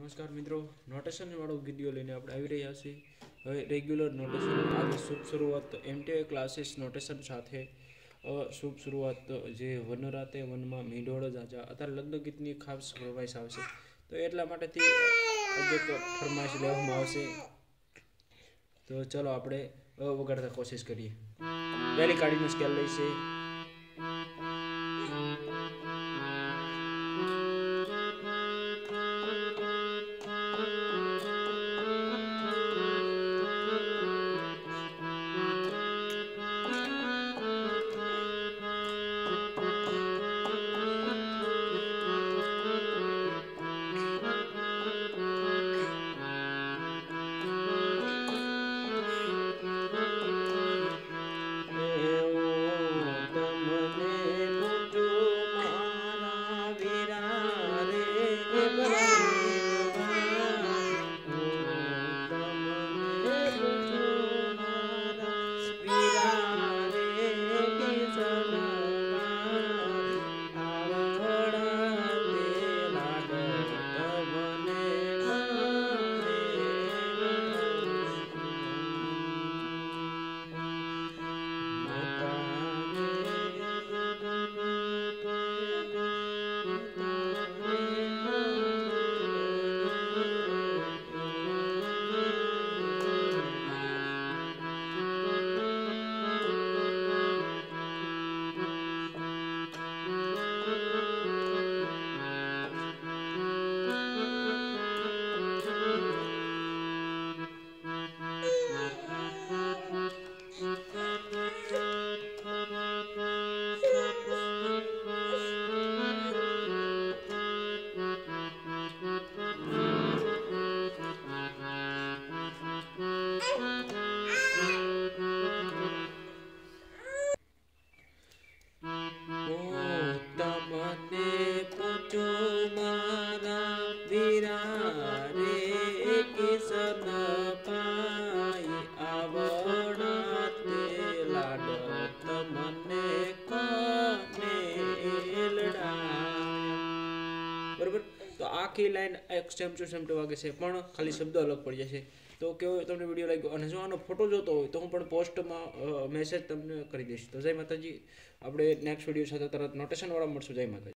નમસ્કાર મિત્રો નોટેશન વાળો વીડિયો લઈને આપણે આવી રહ્યા છીએ. હવે રેગ્યુલર નોટેશન આજે શુભ શરૂઆત એમટીએ ક્લાસીસ નોટેશન સાથે શુભ શરૂઆત જે વન રાતે વનમાં મીંઢોળ જાજા અત્યારે લગ્ન ગીતની ખાસ ફરમાઈશ આવશે. તો એટલા માટેથી ફરમાઈશ લેવામાં આવશે. તો ચલો આપણે વગાડતા કોશિશ કરીએ. પહેલી કાઢીને સ્કેલ લઈશે. બરોબર? તો આખી લાઈન એક સેમ ટુ વાગે છે, પણ ખાલી શબ્દો અલગ પડી જશે. તો કેવો તમને વીડિયો લાગ્યો? અને જો આનો ફોટો જોતો હોય, તો હું પણ પોસ્ટમાં મેસેજ તમને કરી દઈશ. તો જય માતાજી. આપણે નેક્સ્ટ વીડિયો સાથે તરત નોટેશનવાળા મળશું. જય માતાજી.